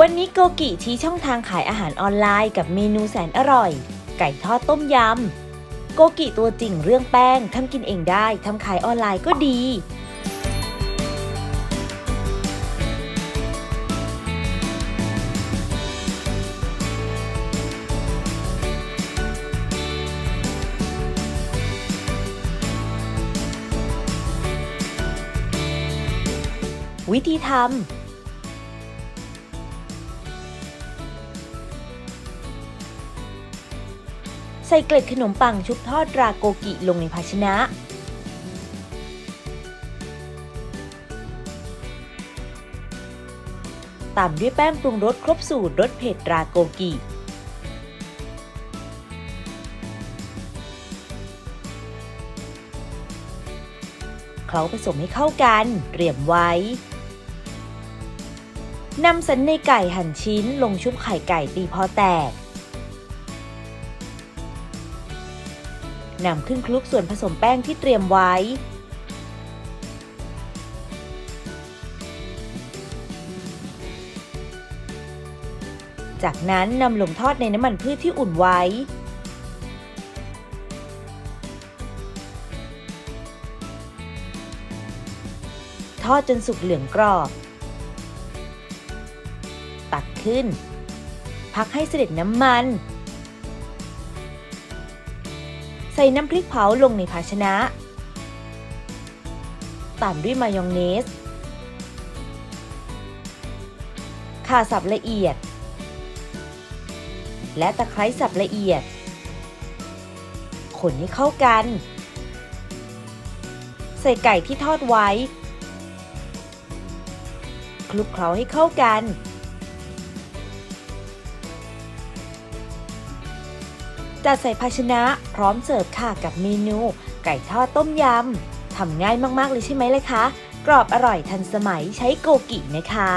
วันนี้โกกิชี้ช่องทางขายอาหารออนไลน์กับเมนูแสนอร่อย ไก่ทอดต้มยำ โกกิตัวจริงเรื่องแป้งทำกินเองได้ทำขายออนไลน์ก็ดี วิธีทำ ใส่เกล็ดขนมปังชุบทอดราโกกิลงในภาชนะ ตามด้วยแป้งปรุงรสครบสูตรรสเผ็ดราโกกิเคล้าผสมให้เข้ากัน เตรียมไว้ นำสันในไก่หั่นชิ้นลงชุบไข่ไก่ตีพอแตก นำขึ้นคลุกส่วนผสมแป้งที่เตรียมไว้ จากนั้นนำลงทอดในน้ำมันพืชที่อุ่นไว้ ทอดจนสุกเหลืองกรอบ ตักขึ้น พักให้เสด็จน้ำมัน ใส่น้ำพริกเผาลงในภาชนะ ตามด้วยมายองเนสข่าสับละเอียด และตะไคร้สับละเอียด คนให้เข้ากัน ใส่ไก่ที่ทอดไว้ คลุกเคล้าให้เข้ากัน จัดใส่ภาชนะพร้อมเสิร์ฟค่ะกับเมนู ไก่ทอดต้มยำทำง่ายมากๆเลยใช่ไหมเลยคะ กรอบอร่อยทันสมัยใช้โกกินะคะ